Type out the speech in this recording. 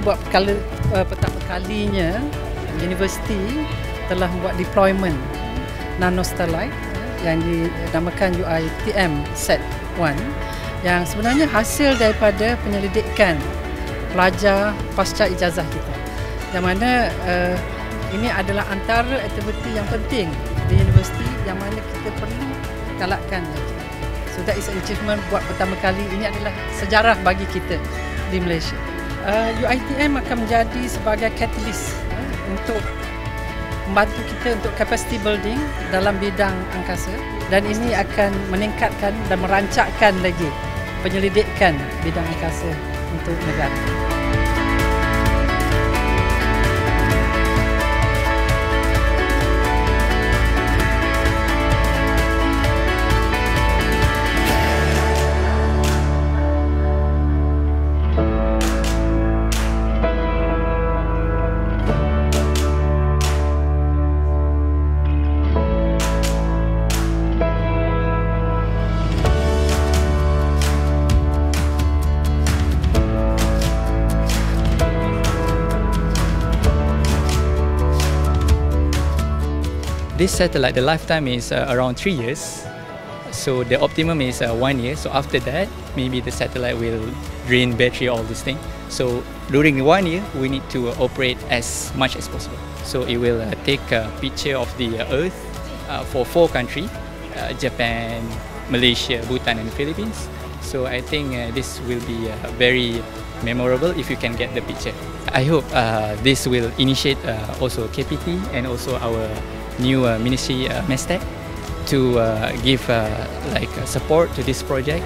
buat perkala, uh, pertama kalinya universiti telah membuat deployment nanostarlight yang dinamakan UITM Set 1 yang sebenarnya hasil daripada penyelidikan pelajar pasca ijazah kita. Yang mana uh, ini adalah antara aktiviti yang penting di universiti yang mana kita perlu galakkan. So that is achievement buat pertama kali ini adalah sejarah bagi kita di Malaysia. Uh, UiTM akan menjadi sebagai catalyst uh, untuk membantu kita untuk capacity building dalam bidang angkasa dan ini akan meningkatkan dan merancakkan lagi penyelidikan bidang angkasa untuk negara. This satellite, the lifetime is uh, around three years. So the optimum is uh, one year. So after that, maybe the satellite will drain battery, all this thing. So during one year, we need to uh, operate as much as possible. So it will uh, take a picture of the uh, Earth uh, for four countries, Japan, Malaysia, Bhutan and Philippines. So I think this will be very memorable if you can get the picture. I hope this will initiate also KPT and also our new uh, ministry uh, MESTEC to uh, give uh, like support to this project.